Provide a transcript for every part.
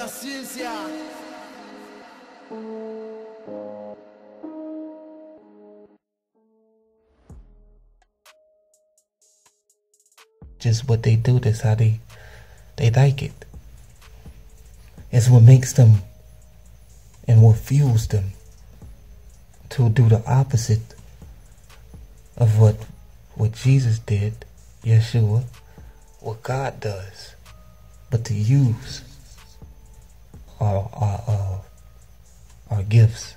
la ciencia. Just what they do, that's how they they like it. It's what makes them and what fuels them to do the opposite of what what Jesus did, Yeshua, what God does, but to use our our uh, our gifts.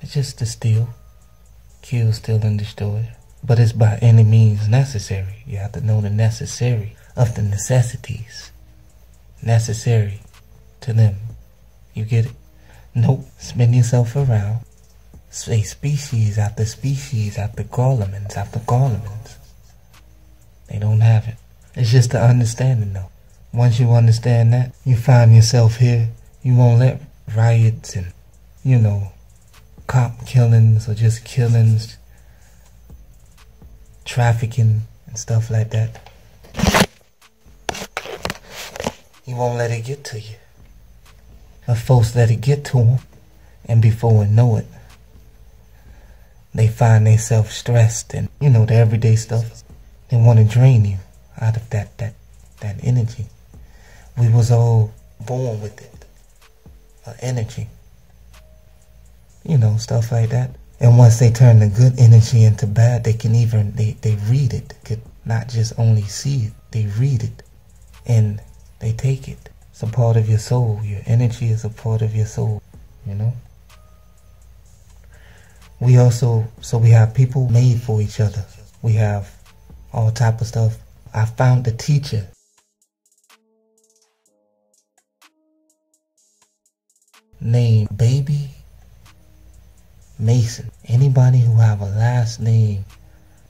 It's just to steal, kill, steal, and destroy. But it's by any means necessary. You have to know the necessary of the necessities necessary to them. You get it? Nope. Spin yourself around. Say species after species after garlements after garlements. They don't have it. It's just the understanding though. Once you understand that, you find yourself here. You won't let riots and, you know, cop killings or just killings, trafficking and stuff like that. You won't let it get to you. But folks let it get to them, and before we know it, they find themselves stressed and, you know, the everyday stuff. They want to drain you out of that, that, that energy. We was all born with it. Uh, energy. You know, stuff like that. And once they turn the good energy into bad, they can even, they, they read it. Could not just only see it, they read it. And they take it. It's a part of your soul. Your energy is a part of your soul, you know? We also, so we have people made for each other. We have all type of stuff. I found a teacher. Named Baby Mason. Anybody who have a last name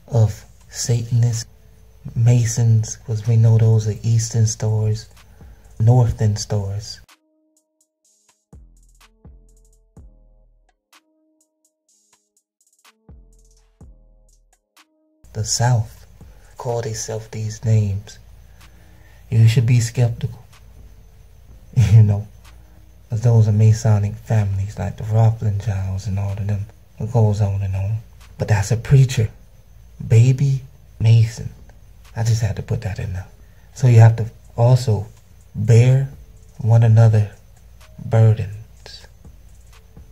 of Satanist Masons, because we know those are Eastern stores, Northern stores. The South call themselves these names. You should be skeptical. Those are Masonic families like the Rothschilds and all of them. It goes on and on. But that's a preacher. Baby Mason. I just had to put that in there. So you have to also bear one another burdens.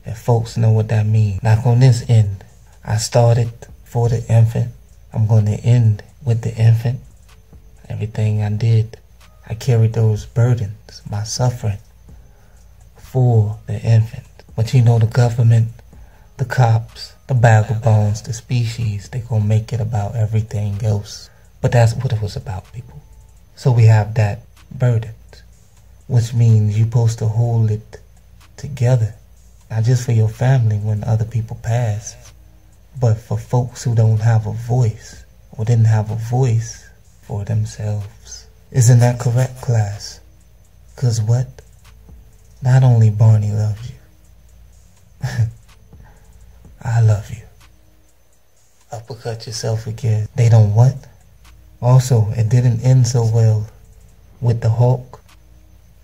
If folks know what that means. Like on this end, I started for the infant. I'm going to end with the infant. Everything I did, I carried those burdens, my suffering, for the infant. But you know the government, the cops, the bag of bones, the species, they gonna make it about everything else. But that's what it was about, people. So we have that burden, which means you're supposed to hold it together. Not just for your family when other people pass, but for folks who don't have a voice or didn't have a voice for themselves. Isn't that correct, class? Cause what? Not only Barney loves you, I love you. Uppercut yourself again. They don't what? Also, it didn't end so well with the Hulk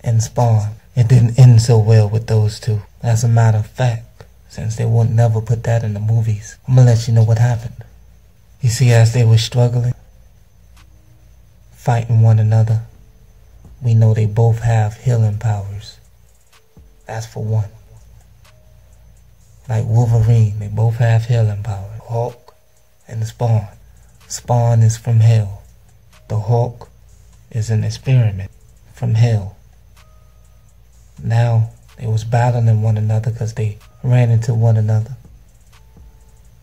and Spawn. It didn't end so well with those two. As a matter of fact, since they would never put that in the movies, I'm gonna let you know what happened. You see, as they were struggling, fighting one another, we know they both have healing powers. That's for one. Like Wolverine, they both have healing power. Hulk and the Spawn. Spawn is from hell. The Hulk is an experiment from hell. Now they was battling one another because they ran into one another.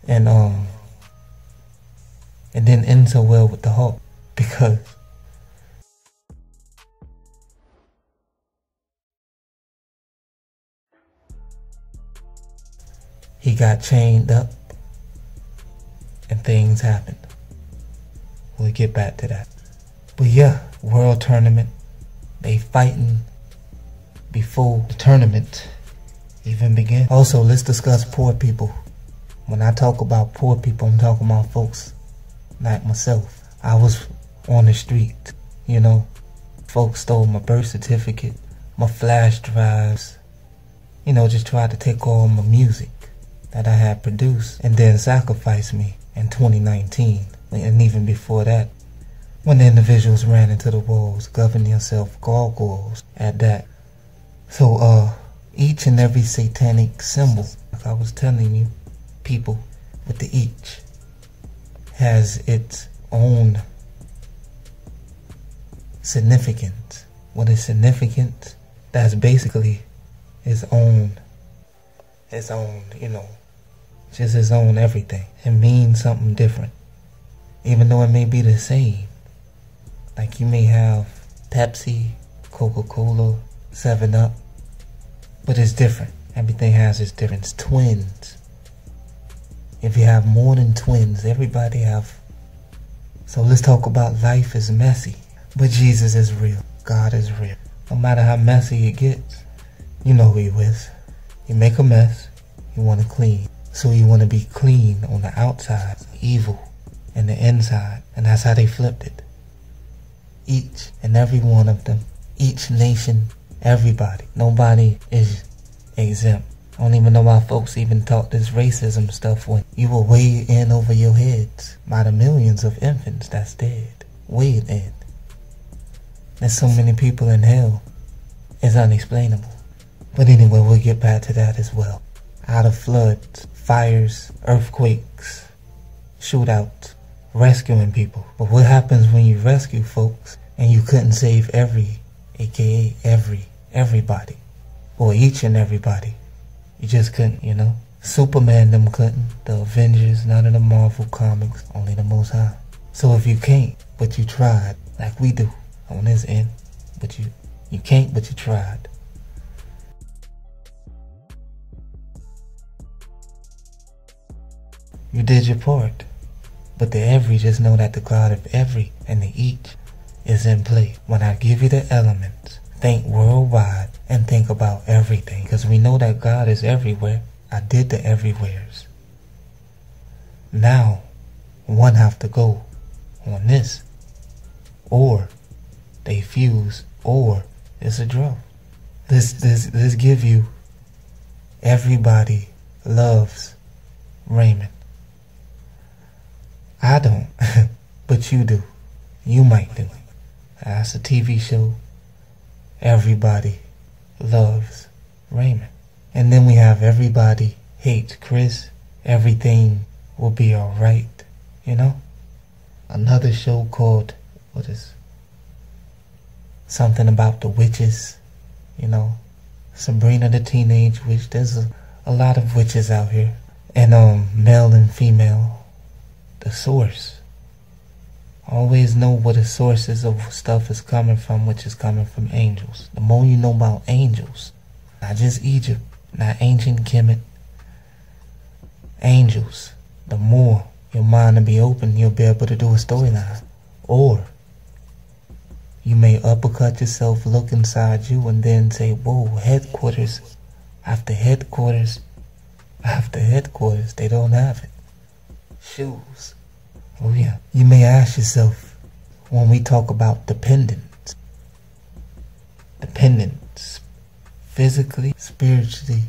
And um it didn't end so well with the Hulk because he got chained up and things happened. We'll get back to that. But yeah, world tournament. They fighting before the tournament even begin. Also, let's discuss poor people. When I talk about poor people, I'm talking about folks like myself. I was on the street, you know. Folks stole my birth certificate, my flash drives, you know, just tried to take all my music that I had produced and then sacrificed me in 2019 and even before that when the individuals ran into the walls, govern yourself gargoyles at that. So, uh, each and every satanic symbol, like I was telling you, people with the each, has its own significance. What is significant? That's basically its own, its own, you know, just his own everything. It means something different, even though it may be the same. Like you may have Pepsi, Coca-Cola, 7-Up, but it's different. Everything has its difference. Twins. If you have more than twins, everybody have. So let's talk about life is messy, but Jesus is real. God is real. No matter how messy it gets, you know who you is. You make a mess, you want to clean. So you want to be clean on the outside, evil, and the inside. And that's how they flipped it each and every one of them, each nation, everybody. Nobody is exempt. I don't even know why folks even taught this racism stuff when you were way in over your heads by the millions of infants that's dead. Way in. There's so many people in hell. It's unexplainable. But anyway, we'll get back to that as well. Out of floods, fires, earthquakes, shootouts, rescuing people. But what happens when you rescue folks and you couldn't save every, aka every, everybody, or each and everybody? You just couldn't, you know? Superman them couldn't, the Avengers, none of the Marvel comics, only the Most High. So if you can't, but you tried, like we do on this end, but you, you can't, but you tried. You did your part. But the every, just know that the God of every and the each is in play. When I give you the elements, think worldwide and think about everything. Because we know that God is everywhere. I did the everywheres. Now, one have to go on this. Or they fuse. Or it's a draw. This, this, this give you everybody loves Raymond. I don't, but you do. You might do. That's a TV show. Everybody loves Raymond. And then we have Everybody Hates Chris. Everything will be alright, you know? Another show called, what is, something about the witches, you know? Sabrina the Teenage Witch. There's a, a lot of witches out here. And um, male and female the source. Always know where the sources of stuff is coming from, which is coming from angels. The more you know about angels, not just Egypt, not ancient Kemet, angels, the more your mind will be open, you'll be able to do a storyline. Or you may uppercut yourself, look inside you, and then say, whoa, headquarters after headquarters after headquarters, they don't have it shoes. Oh yeah. You may ask yourself when we talk about dependence, dependence, physically, spiritually.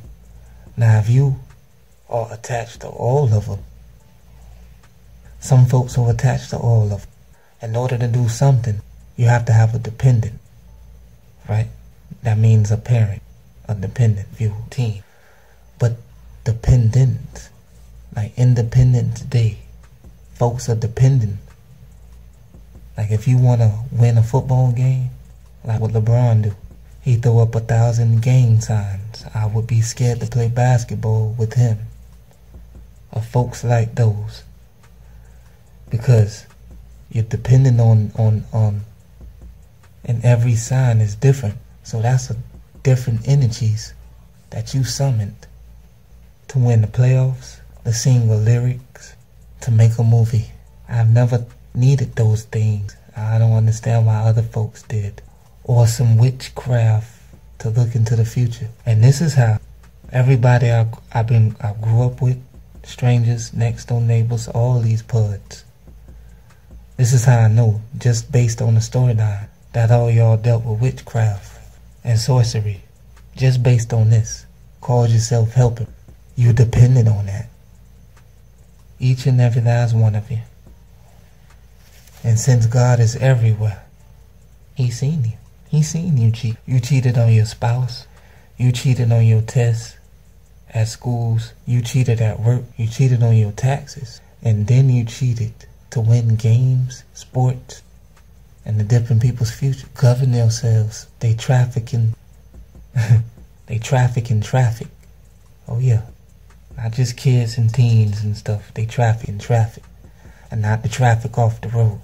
Now, if you are attached to all of them, some folks are attached to all of them. In order to do something, you have to have a dependent, right? That means a parent, a dependent, view, team. But dependent like Independence Day, folks are dependent. Like if you want to win a football game, like what LeBron do, he throw up a thousand gang signs. I would be scared to play basketball with him. Or folks like those. Because you're dependent on, on, on, and every sign is different. So that's a different energies that you summoned to win the playoffs to sing the lyrics, to make a movie. I've never needed those things. I don't understand why other folks did. Or some witchcraft to look into the future. And this is how everybody I, I've been, I grew up with, strangers, next door neighbors, all these puds. This is how I know, just based on the storyline, that all y'all dealt with witchcraft. and sorcery just based on this. called yourself helping. You dependent on that. Each and every last one of you. And since God is everywhere, He seen you. He seen you cheat. You cheated on your spouse. You cheated on your tests at schools. You cheated at work. You cheated on your taxes. And then you cheated to win games, sports, and the in people's future. Govern themselves. They trafficking. they trafficking traffic. Oh yeah. Not just kids and teens and stuff. They traffic in traffic. And not the traffic off the road.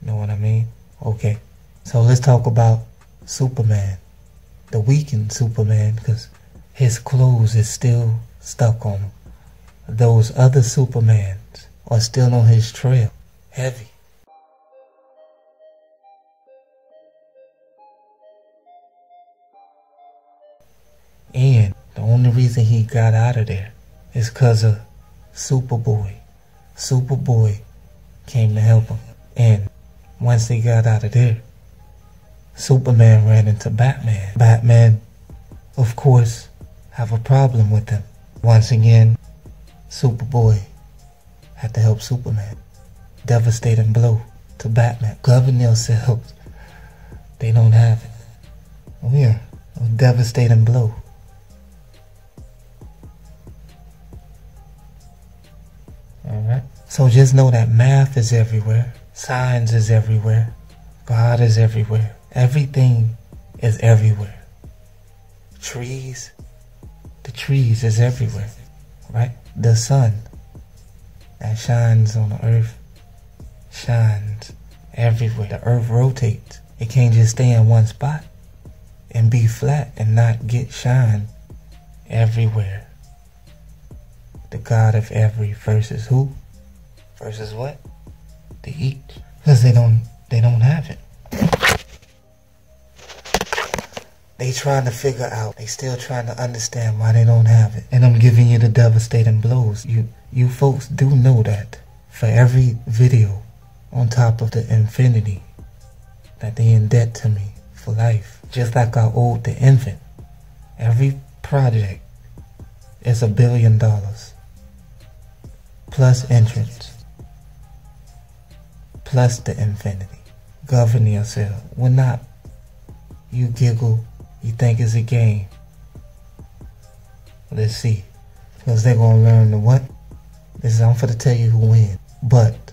You know what I mean? Okay. So let's talk about Superman. The weakened Superman because his clothes is still stuck on him. Those other Supermans are still on his trail. Heavy. Reason he got out of there is because of Superboy. Superboy came to help him. And once they got out of there, Superman ran into Batman. Batman, of course, have a problem with him. Once again, Superboy had to help Superman. Devastating blow to Batman. Govern yourselves. They don't have it. Oh yeah, a devastating blow. So just know that math is everywhere. science is everywhere. God is everywhere. Everything is everywhere. Trees, the trees is everywhere, right? The sun that shines on the earth shines everywhere. The earth rotates. It can't just stay in one spot and be flat and not get shine everywhere. The God of every versus who? Versus what? The each. Because they don't they don't have it. They trying to figure out. They still trying to understand why they don't have it. And I'm giving you the devastating blows. You you folks do know that for every video on top of the infinity that they in debt to me for life. Just like I owed the infant. Every project is a billion dollars. Plus entrance plus the infinity. Govern yourself. When not, you giggle, you think it's a game. Let's see. Because they're going to learn the what? This is, I'm for to tell you who wins. But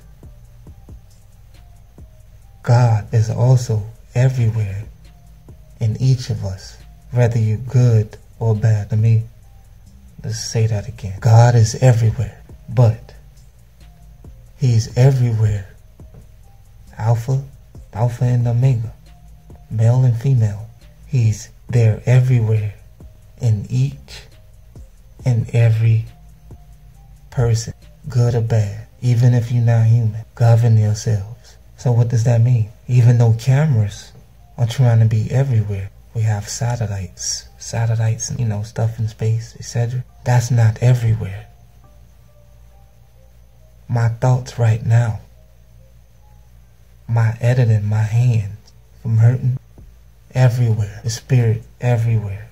God is also everywhere in each of us, whether you're good or bad. Let me let's say that again. God is everywhere, but He's everywhere Alpha, Alpha and Omega, male and female. He's there everywhere in each and every person, good or bad, even if you're not human. Govern yourselves. So what does that mean? Even though cameras are trying to be everywhere, we have satellites, satellites, you know, stuff in space, etc. That's not everywhere. My thoughts right now my editing, my hands from hurting everywhere. The spirit everywhere.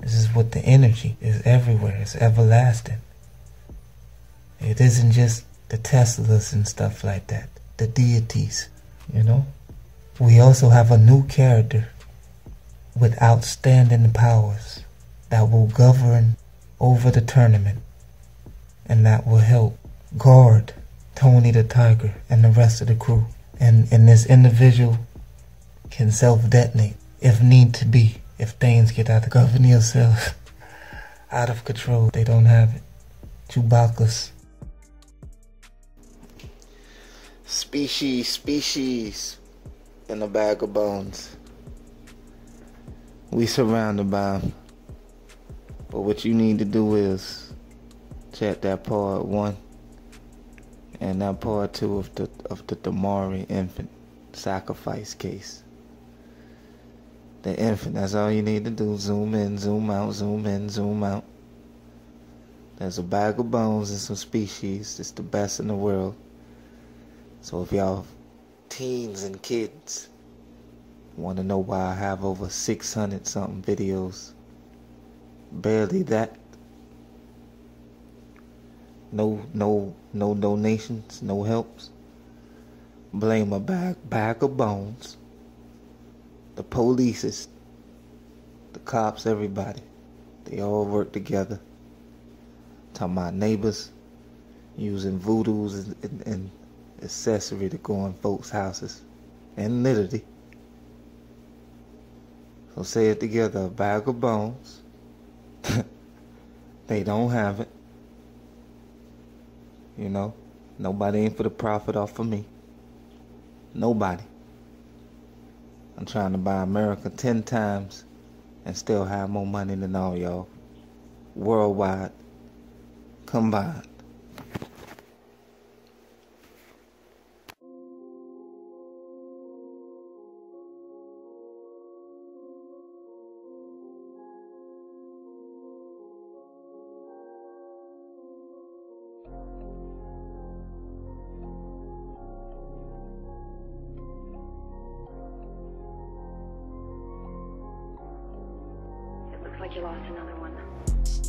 This is what the energy is everywhere. It's everlasting. It isn't just the Teslas and stuff like that. The deities, you know. We also have a new character with outstanding powers that will govern over the tournament and that will help guard Tony the Tiger and the rest of the crew and, and this individual can self-detonate if need to be. If things get out of govern yourself out of control, they don't have it. Chewbacca's. Species, species in a bag of bones. We surrounded by them. But what you need to do is check that part one and now part two of the of the Damarie infant sacrifice case. The infant, that's all you need to do. Zoom in, zoom out, zoom in, zoom out. There's a bag of bones and some species. It's the best in the world. So if y'all teens and kids Want to know why I have over 600 something videos? Barely that. No, no, no donations, no helps. Blame a bag, bag of bones. The police, the cops, everybody. They all work together. Talking about neighbors using voodoos and, and, and accessory to go in folks' houses. And literally. So say it together, a bag of bones. they don't have it. You know, nobody ain't for the profit off of me. Nobody. I'm trying to buy America 10 times and still have more money than all y'all. Worldwide. Combined. You lost another one.